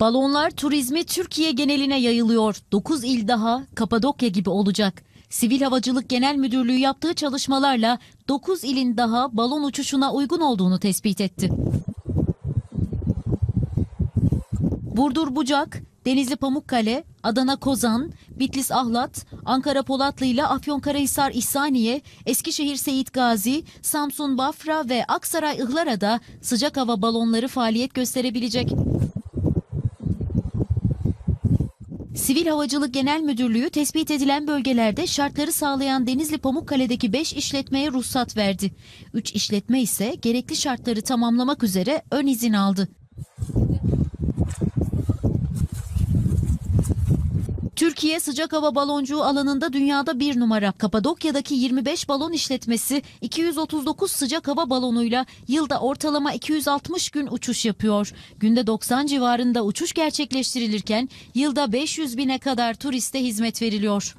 Balonlar turizmi Türkiye geneline yayılıyor. 9 il daha Kapadokya gibi olacak. Sivil Havacılık Genel Müdürlüğü yaptığı çalışmalarla 9 ilin daha balon uçuşuna uygun olduğunu tespit etti. Burdur Bucak, Denizli Pamukkale, Adana Kozan, Bitlis Ahlat, Ankara Polatlı ile Afyonkarahisar İhsaniye, Eskişehir Seyit Gazi, Samsun Bafra ve Aksaray Ihlara'da sıcak hava balonları faaliyet gösterebilecek. Sivil Havacılık Genel Müdürlüğü tespit edilen bölgelerde şartları sağlayan Denizli Pamukkale'deki 5 işletmeye ruhsat verdi. 3 işletme ise gerekli şartları tamamlamak üzere ön izin aldı. Türkiye sıcak hava baloncuğu alanında dünyada bir numara. Kapadokya'daki 25 balon işletmesi 239 sıcak hava balonuyla yılda ortalama 260 gün uçuş yapıyor. Günde 90 civarında uçuş gerçekleştirilirken yılda 500 bine kadar turiste hizmet veriliyor.